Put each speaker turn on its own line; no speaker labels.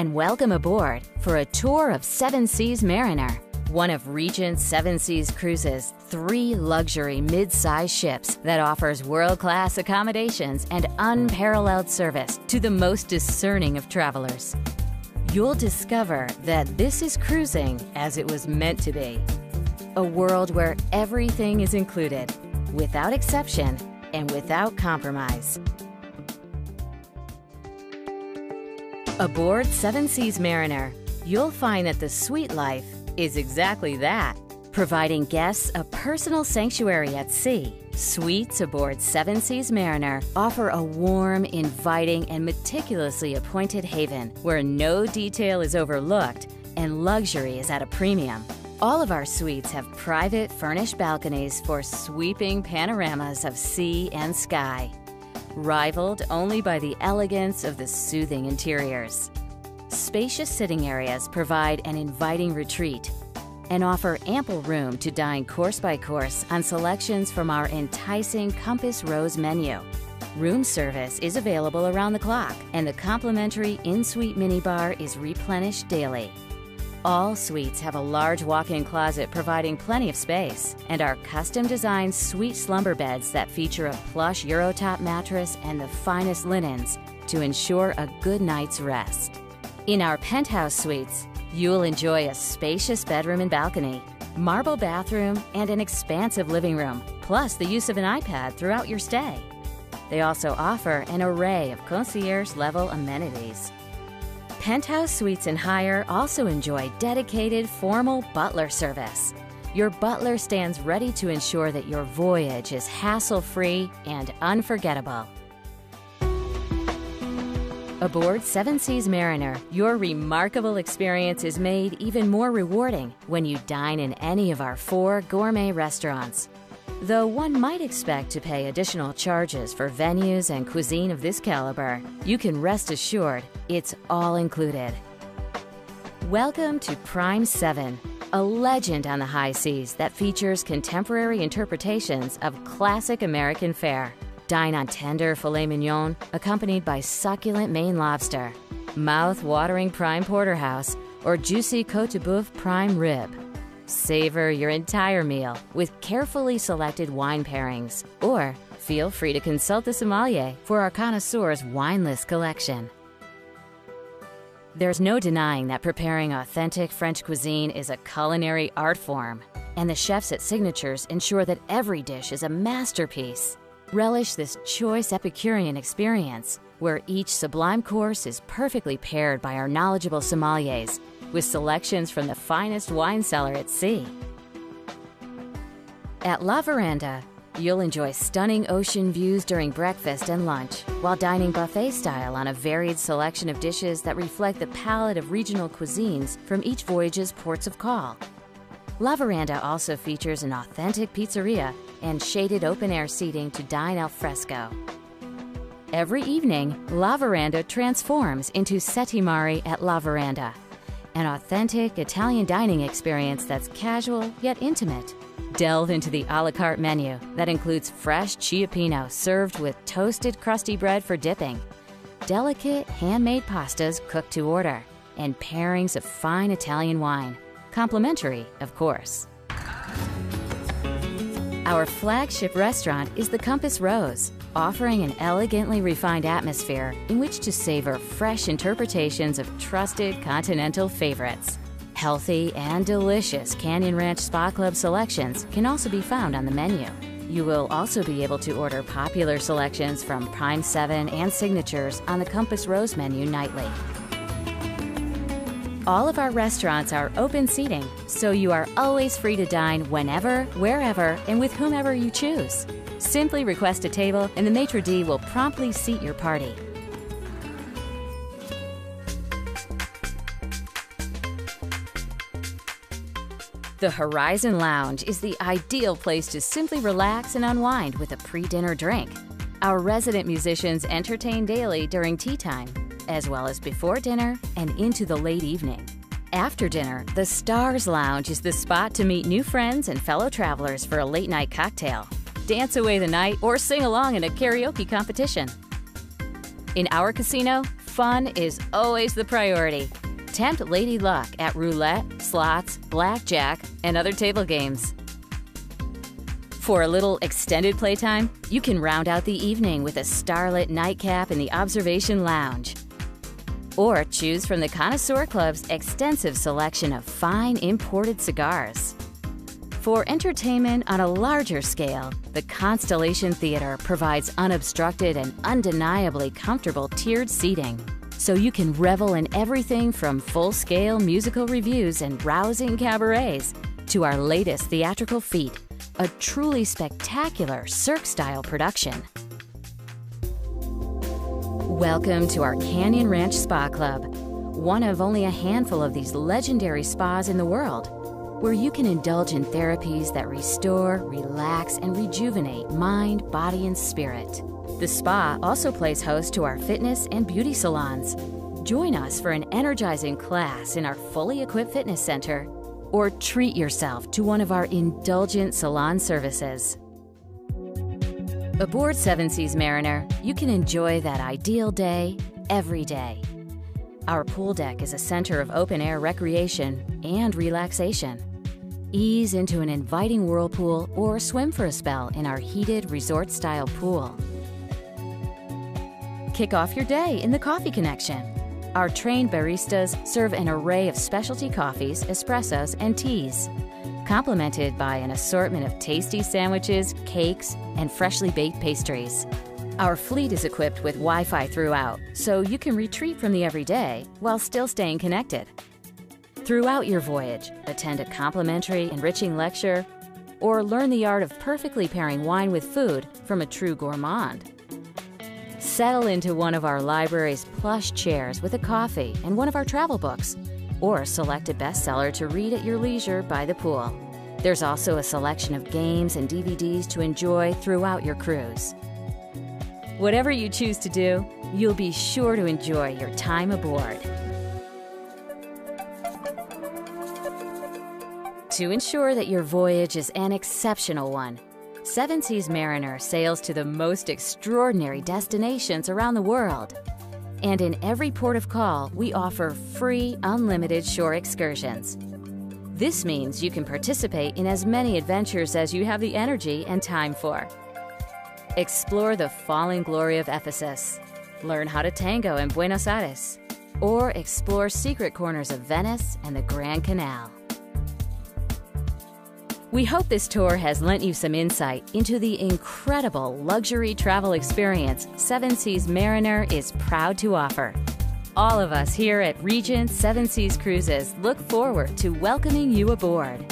And welcome aboard for a tour of Seven Seas Mariner, one of Regent's Seven Seas Cruises' three luxury mid-size ships that offers world-class accommodations and unparalleled service to the most discerning of travelers. You'll discover that this is cruising as it was meant to be. A world where everything is included, without exception and without compromise. Aboard Seven Seas Mariner, you'll find that the suite life is exactly that, providing guests a personal sanctuary at sea. Suites aboard Seven Seas Mariner offer a warm, inviting, and meticulously appointed haven where no detail is overlooked and luxury is at a premium. All of our suites have private furnished balconies for sweeping panoramas of sea and sky rivaled only by the elegance of the soothing interiors. Spacious sitting areas provide an inviting retreat and offer ample room to dine course by course on selections from our enticing Compass Rose menu. Room service is available around the clock, and the complimentary in suite minibar is replenished daily. All suites have a large walk in closet providing plenty of space, and our custom designed suite slumber beds that feature a plush Eurotop mattress and the finest linens to ensure a good night's rest. In our penthouse suites, you'll enjoy a spacious bedroom and balcony, marble bathroom, and an expansive living room, plus the use of an iPad throughout your stay. They also offer an array of concierge level amenities Penthouse Suites and Higher also enjoy dedicated formal butler service. Your butler stands ready to ensure that your voyage is hassle free and unforgettable. Aboard Seven Seas Mariner, your remarkable experience is made even more rewarding when you dine in any of our four gourmet restaurants. Though one might expect to pay additional charges for venues and cuisine of this caliber, you can rest assured it's all included. Welcome to Prime 7, a legend on the high seas that features contemporary interpretations of classic American fare. Dine on tender filet mignon, accompanied by succulent Maine lobster, mouth-watering prime porterhouse, or juicy Cote de Boeuf prime rib. Savor your entire meal with carefully selected wine pairings, or feel free to consult the sommelier for our connoisseur's wine list collection. There's no denying that preparing authentic French cuisine is a culinary art form, and the chefs at Signatures ensure that every dish is a masterpiece. Relish this choice Epicurean experience, where each sublime course is perfectly paired by our knowledgeable sommeliers with selections from the finest wine cellar at sea. At La Veranda, you'll enjoy stunning ocean views during breakfast and lunch, while dining buffet style on a varied selection of dishes that reflect the palette of regional cuisines from each voyage's ports of call. La Veranda also features an authentic pizzeria and shaded open-air seating to dine al fresco. Every evening, La Veranda transforms into Sette Mari at La Veranda, an authentic Italian dining experience that's casual yet intimate. Delve into the a la carte menu that includes fresh cioppino served with toasted crusty bread for dipping, delicate handmade pastas cooked to order, and pairings of fine Italian wine. Complimentary, of course. Our flagship restaurant is the Compass Rose, offering an elegantly refined atmosphere in which to savor fresh interpretations of trusted continental favorites. Healthy and delicious Canyon Ranch Spa Club selections can also be found on the menu. You will also be able to order popular selections from Prime 7 and Signatures on the Compass Rose menu nightly. All of our restaurants are open seating, so you are always free to dine whenever, wherever, and with whomever you choose. Simply request a table and the maitre d' will promptly seat your party. The Horizon Lounge is the ideal place to simply relax and unwind with a pre-dinner drink. Our resident musicians entertain daily during tea time, as well as before dinner and into the late evening. After dinner, the Stars Lounge is the spot to meet new friends and fellow travelers for a late night cocktail dance away the night, or sing along in a karaoke competition. In our casino, fun is always the priority. Tempt Lady Luck at roulette, slots, blackjack, and other table games. For a little extended playtime, you can round out the evening with a starlit nightcap in the Observation Lounge. Or choose from the Connoisseur Club's extensive selection of fine imported cigars. For entertainment on a larger scale, the Constellation Theater provides unobstructed and undeniably comfortable tiered seating. So you can revel in everything from full scale musical revues and rousing cabarets to our latest theatrical feat, a truly spectacular Cirque style production. Welcome to our Canyon Ranch Spa Club, one of only a handful of these legendary spas in the world where you can indulge in therapies that restore, relax, and rejuvenate mind, body, and spirit. The spa also plays host to our fitness and beauty salons. Join us for an energizing class in our fully equipped fitness center or treat yourself to one of our indulgent salon services. Aboard Seven Seas Mariner, you can enjoy that ideal day every day. Our pool deck is a center of open air recreation and relaxation. Ease into an inviting whirlpool or swim for a spell in our heated resort style pool. Kick off your day in the Coffee Connection. Our trained baristas serve an array of specialty coffees, espressos, and teas, complemented by an assortment of tasty sandwiches, cakes, and freshly baked pastries. Our fleet is equipped with Wi Fi throughout, so you can retreat from the everyday while still staying connected. Throughout your voyage, attend a complimentary, enriching lecture, or learn the art of perfectly pairing wine with food from a true gourmand. Settle into one of our library's plush chairs with a coffee and one of our travel books, or select a bestseller to read at your leisure by the pool. There's also a selection of games and DVDs to enjoy throughout your cruise. Whatever you choose to do, you'll be sure to enjoy your time aboard. To ensure that your voyage is an exceptional one, Seven Seas Mariner sails to the most extraordinary destinations around the world. And in every port of call, we offer free, unlimited shore excursions. This means you can participate in as many adventures as you have the energy and time for. Explore the fallen glory of Ephesus, learn how to tango in Buenos Aires, or explore secret corners of Venice and the Grand Canal. We hope this tour has lent you some insight into the incredible luxury travel experience Seven Seas Mariner is proud to offer. All of us here at Regent Seven Seas Cruises look forward to welcoming you aboard.